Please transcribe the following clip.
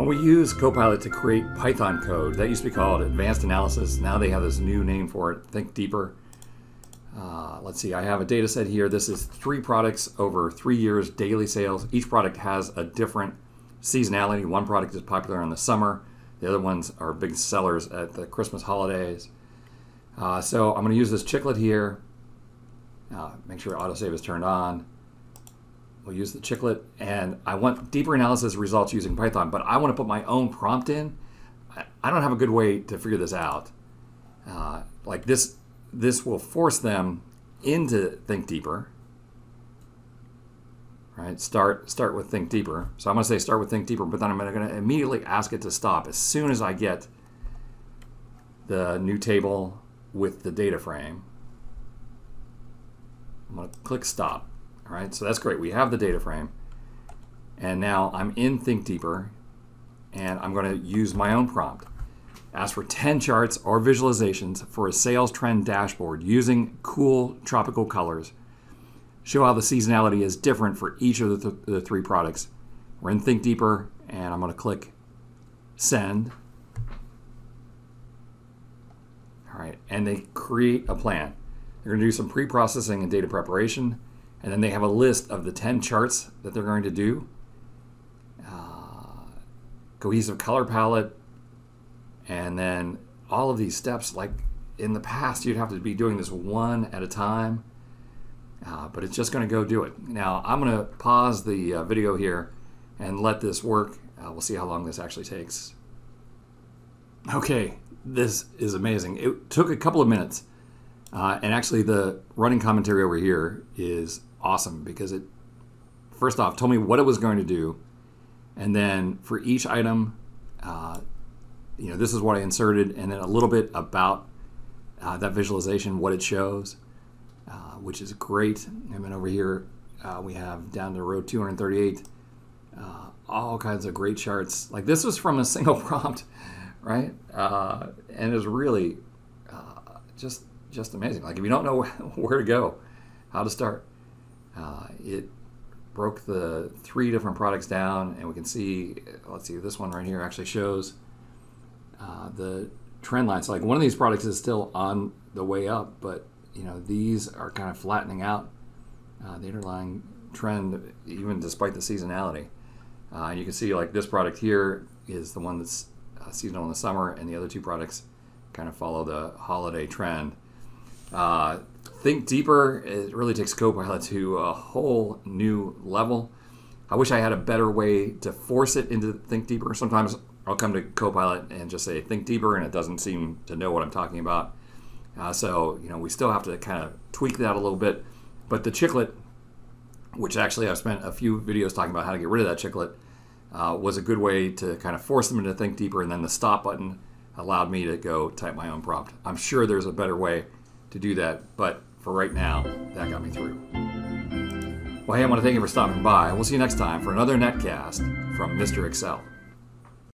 When we use Copilot to create Python code, that used to be called advanced analysis. Now they have this new name for it, Think Deeper. Uh, let's see, I have a data set here. This is three products over three years daily sales. Each product has a different seasonality. One product is popular in the summer, the other ones are big sellers at the Christmas holidays. Uh, so I'm going to use this chiclet here. Uh, make sure autosave is turned on. We'll use the chiclet, and I want deeper analysis results using Python, but I want to put my own prompt in. I don't have a good way to figure this out. Uh, like this, this will force them into Think Deeper. Right? Start start with Think Deeper. So I'm going to say start with Think Deeper, but then I'm going to immediately ask it to stop as soon as I get the new table with the data frame. I'm going to click stop. All right, so that's great. We have the data frame. And now I'm in Think Deeper, and I'm going to use my own prompt. Ask for 10 charts or visualizations for a sales trend dashboard using cool tropical colors. Show how the seasonality is different for each of the, th the three products. We're in Think Deeper, and I'm going to click Send. All right, and they create a plan. They're going to do some pre-processing and data preparation, and then they have a list of the 10 charts that they're going to do. Uh, cohesive color palette, and then all of these steps, like in the past, you'd have to be doing this one at a time, uh, but it's just going to go do it. Now, I'm going to pause the uh, video here and let this work. Uh, we'll see how long this actually takes. Okay, this is amazing. It took a couple of minutes. Uh, and actually, the running commentary over here is awesome because it, first off, told me what it was going to do. And then for each item, uh, you know, this is what I inserted, and then a little bit about uh, that visualization, what it shows, uh, which is great. And then over here, uh, we have down to row 238, uh, all kinds of great charts. Like this was from a single prompt right? Uh, and it's really just just amazing. Like if you don't know where to go, how to start, uh, it broke the three different products down, and we can see. Let's see, this one right here actually shows uh, the trend lines. So like one of these products is still on the way up, but you know these are kind of flattening out uh, the underlying trend, even despite the seasonality. Uh, you can see like this product here is the one that's uh, seasonal in the summer, and the other two products kind of follow the holiday trend. Think Deeper, it really takes Copilot to a whole new level. I wish I had a better way to force it into Think Deeper. Sometimes I'll come to Copilot and just say Think Deeper, and it doesn't seem to know what I'm talking about. Uh, so, you know, we still have to kind of tweak that a little bit. But the chiclet, which actually I've spent a few videos talking about how to get rid of that chiclet, uh, was a good way to kind of force them to think deeper. And then the stop button allowed me to go type my own prompt. I'm sure there's a better way to do that, but for right now, that got me through. Well, hey, I want to thank you for stopping by. We'll see you next time for another netcast from Mr. Excel.